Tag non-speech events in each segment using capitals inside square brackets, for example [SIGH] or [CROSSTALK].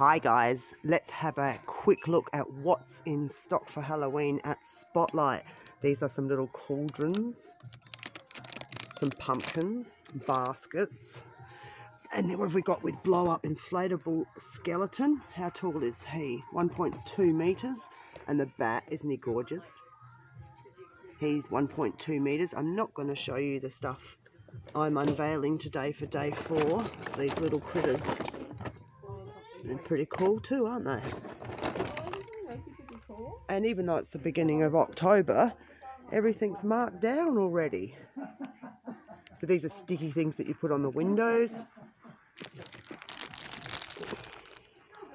Hi guys, let's have a quick look at what's in stock for Halloween at Spotlight. These are some little cauldrons, some pumpkins, baskets, and then what have we got with blow up inflatable skeleton? How tall is he? 1.2 metres, and the bat, isn't he gorgeous? He's 1.2 metres. I'm not going to show you the stuff I'm unveiling today for day four, these little critters. They're pretty cool too, aren't they? And even though it's the beginning of October, everything's marked down already. So these are sticky things that you put on the windows.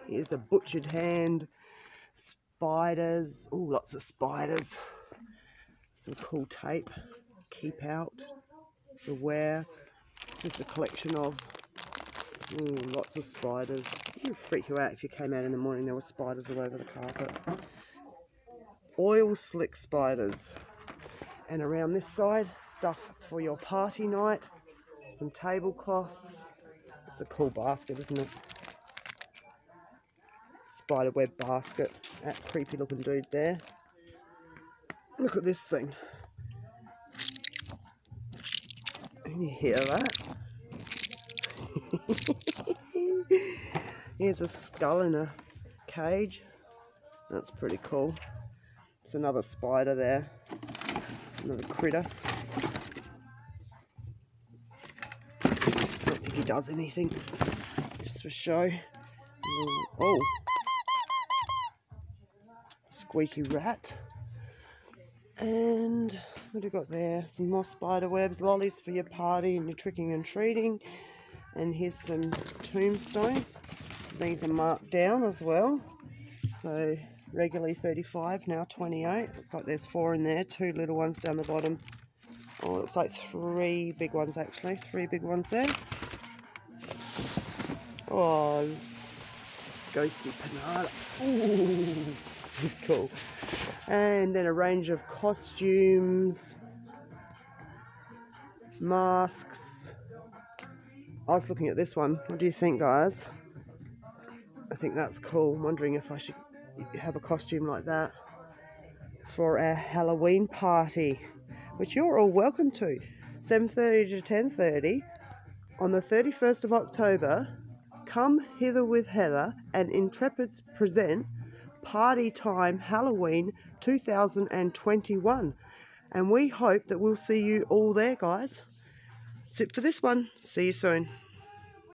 Here's a butchered hand, spiders, oh lots of spiders, some cool tape, keep out, beware. This is a collection of ooh, lots of spiders. It would freak you out if you came out in the morning there were spiders all over the carpet. Oil slick spiders. And around this side, stuff for your party night. Some tablecloths. It's a cool basket, isn't it? Spider web basket. That creepy looking dude there. Look at this thing. Can you hear that? [LAUGHS] Here's a skull in a cage. That's pretty cool. It's another spider there. Another critter. I Don't think he does anything. Just for show. Oh. Squeaky rat. And what have we got there? Some more spider webs, lollies for your party and your tricking and treating. And here's some tombstones. These are marked down as well. So regularly 35, now 28. Looks like there's four in there, two little ones down the bottom. Oh, looks like three big ones actually, three big ones there. Oh, ghosty panada. Ooh, [LAUGHS] cool. And then a range of costumes, masks. I was looking at this one. What do you think, guys? I think that's cool. I'm wondering if I should have a costume like that for our Halloween party, which you're all welcome to. 7.30 to 10.30 on the 31st of October. Come hither with Heather and Intrepids present Party Time Halloween 2021. And we hope that we'll see you all there, guys. That's it for this one. See you soon.